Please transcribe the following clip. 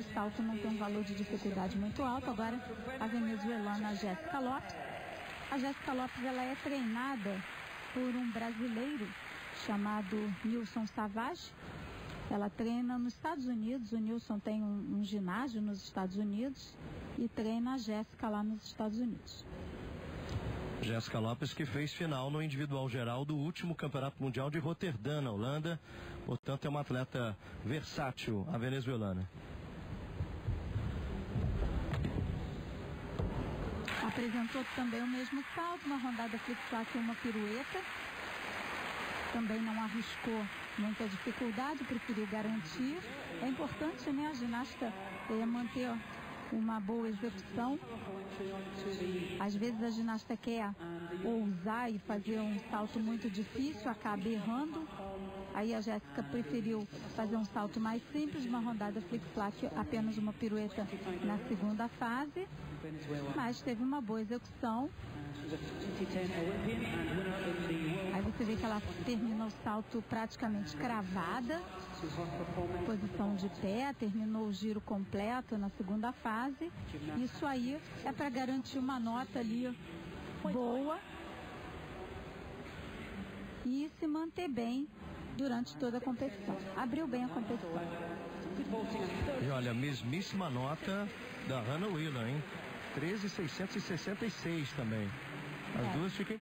o salto não tem um valor de dificuldade muito alto. Agora, a venezuelana Jéssica Lopes. A Jéssica Lopes ela é treinada por um brasileiro chamado Nilson Savage. Ela treina nos Estados Unidos. O Nilson tem um, um ginásio nos Estados Unidos e treina a Jéssica lá nos Estados Unidos. Jéssica Lopes que fez final no individual geral do último Campeonato Mundial de Roterdã, na Holanda. Portanto, é uma atleta versátil, a venezuelana. Apresentou também o mesmo salto, uma rondada flip-flop e uma pirueta. Também não arriscou muita dificuldade, preferiu garantir. É importante, né, a ginasta é, manter uma boa execução. Às vezes a ginasta quer ousar e fazer um salto muito difícil, acaba errando. Aí a Jéssica preferiu fazer um salto mais simples, uma rodada flip-flap, apenas uma pirueta na segunda fase. Mas teve uma boa execução. Aí você vê que ela termina o salto praticamente cravada, posição de pé, terminou o giro completo na segunda fase. Isso aí é para garantir uma nota ali boa e se manter bem durante toda a competição. Abriu bem a competição. E olha, mesmíssima nota da Hannah Wheeler, hein? 13,666 também. As é. duas ficam